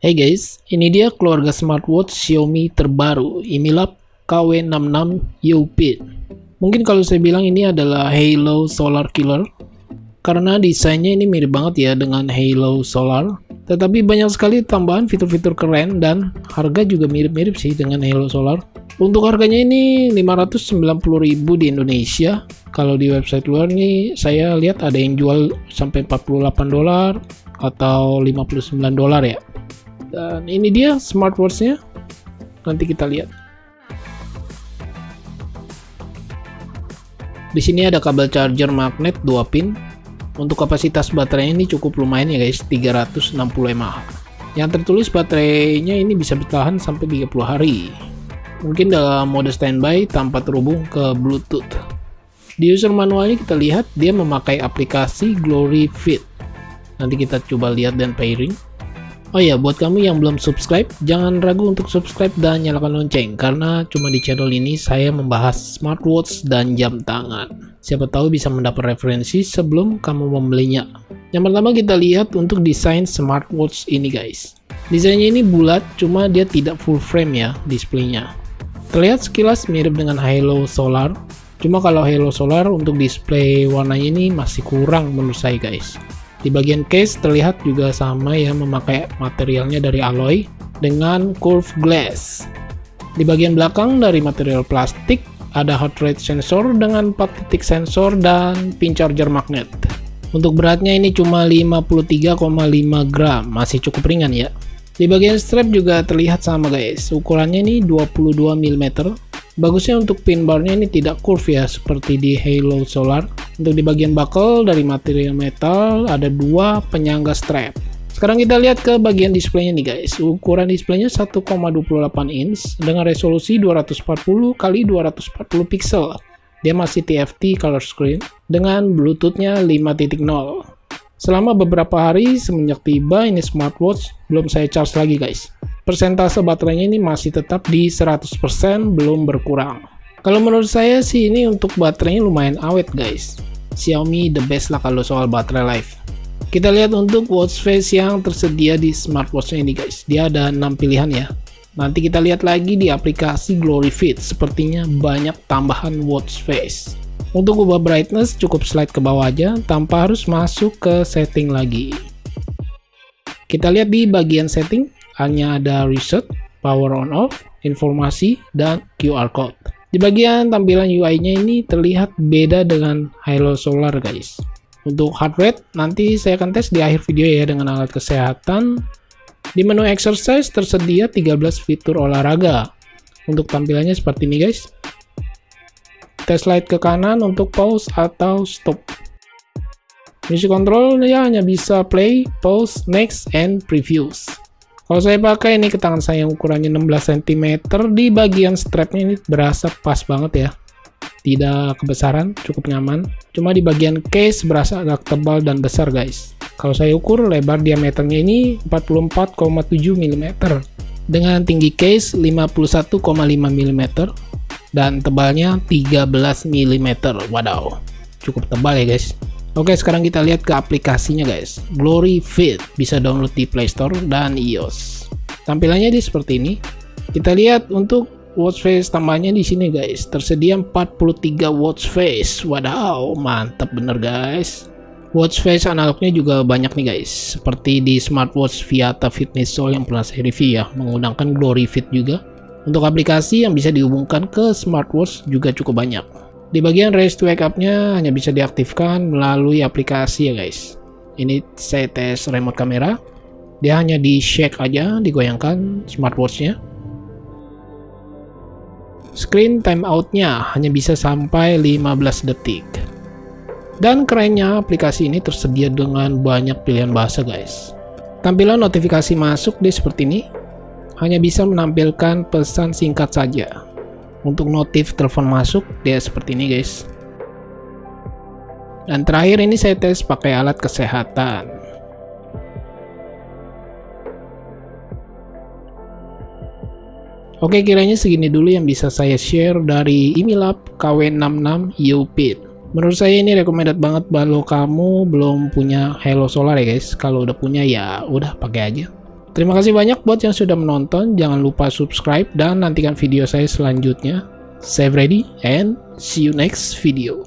Hey guys, ini dia keluarga smartwatch Xiaomi terbaru, Imilab KW66 Youpin. Mungkin kalau saya bilang ini adalah Halo Solar Killer, karena desainnya ini mirip banget ya dengan Halo Solar, tetapi banyak sekali tambahan fitur-fitur keren dan harga juga mirip-mirip sih dengan Halo Solar. Untuk harganya ini 590.000 di Indonesia. Kalau di website luar nih saya lihat ada yang jual sampai 48 dolar atau 59 dolar ya dan ini dia smartwatchnya. Nanti kita lihat. Di sini ada kabel charger magnet 2 pin. Untuk kapasitas baterainya ini cukup lumayan ya guys. 360 mAh. Yang tertulis baterainya ini bisa bertahan sampai 30 hari. Mungkin dalam mode standby tanpa terhubung ke bluetooth. Di user manualnya kita lihat dia memakai aplikasi Glory Fit. Nanti kita coba lihat dan pairing Oh ya, buat kamu yang belum subscribe, jangan ragu untuk subscribe dan nyalakan lonceng karena cuma di channel ini saya membahas smartwatch dan jam tangan. Siapa tahu bisa mendapat referensi sebelum kamu membelinya. Yang pertama kita lihat untuk desain smartwatch ini guys. Desainnya ini bulat, cuma dia tidak full frame ya displaynya. Terlihat sekilas mirip dengan Halo Solar, cuma kalau Halo Solar untuk display warnanya ini masih kurang menurut saya guys. Di bagian case terlihat juga sama ya memakai materialnya dari alloy dengan curve glass. Di bagian belakang dari material plastik ada heart rate sensor dengan 4 titik sensor dan pin charger magnet. Untuk beratnya ini cuma 53,5 gram, masih cukup ringan ya. Di bagian strap juga terlihat sama guys, ukurannya ini 22 mm Bagusnya untuk pin barnya ini tidak curve ya seperti di Halo Solar. Untuk di bagian buckle dari material metal ada dua penyangga strap. Sekarang kita lihat ke bagian displaynya nih guys. Ukuran displaynya 1,28 inch dengan resolusi 240 x 240 pixel. Dia masih TFT color screen dengan Bluetoothnya 5.0. Selama beberapa hari semenjak tiba ini smartwatch belum saya charge lagi guys persentase baterainya ini masih tetap di 100% belum berkurang kalau menurut saya sih ini untuk baterainya lumayan awet guys Xiaomi the best lah kalau soal baterai life kita lihat untuk watch face yang tersedia di smartwatch ini guys. Dia ada 6 pilihan ya. Nanti kita lihat lagi di aplikasi Glory Fit. Sepertinya banyak tambahan watch face. Untuk ubah brightness cukup slide ke bawah aja tanpa harus masuk ke setting lagi. Kita lihat di bagian setting hanya ada reset, power on off, informasi, dan QR code. Di bagian tampilan UI-nya ini terlihat beda dengan Halo Solar guys. Untuk heart rate nanti saya akan tes di akhir video ya dengan alat kesehatan. Di menu exercise tersedia 13 fitur olahraga. Untuk tampilannya seperti ini guys. Tes slide ke kanan untuk pause atau stop. Music control ya hanya bisa play, pause, next, and previews. Kalau saya pakai ini ke tangan saya yang ukurannya 16 cm, di bagian strapnya ini berasa pas banget ya. Tidak kebesaran, cukup nyaman. Cuma di bagian case berasa agak tebal dan besar guys. Kalau saya ukur lebar diameternya ini 44,7 mm dengan tinggi case 51,5 mm dan tebalnya 13 mm. Wadaw, cukup tebal ya guys. Oke sekarang kita lihat ke aplikasinya guys. Glory Fit bisa download di Play Store dan iOS. Tampilannya di seperti ini. Kita lihat untuk watch face tambahnya di sini guys. Tersedia 43 watch face. Wadaw mantap bener guys. Watch face analognya juga banyak nih guys. Seperti di smartwatch Viata Fitness Soul yang pernah saya review ya. Menggunakan Glory Fit juga. Untuk aplikasi yang bisa dihubungkan ke smartwatch juga cukup banyak di bagian raise to wake up-nya hanya bisa diaktifkan melalui aplikasi ya guys. Ini saya tes remote kamera. Dia hanya di shake aja, digoyangkan smartwatch-nya. Screen timeout-nya hanya bisa sampai 15 detik. Dan kerennya aplikasi ini tersedia dengan banyak pilihan bahasa guys. Tampilan notifikasi masuk di seperti ini. Hanya bisa menampilkan pesan singkat saja untuk notif telepon masuk dia seperti ini guys. Dan terakhir ini saya tes pakai alat kesehatan. Oke kiranya segini dulu yang bisa saya share dari Imilab KW66 Upit Menurut saya ini recommended banget kalau kamu belum punya Hello Solar ya guys. Kalau udah punya ya udah pakai aja Terima kasih banyak buat yang sudah menonton. Jangan lupa subscribe dan nantikan video saya selanjutnya. Save ready and see you next video.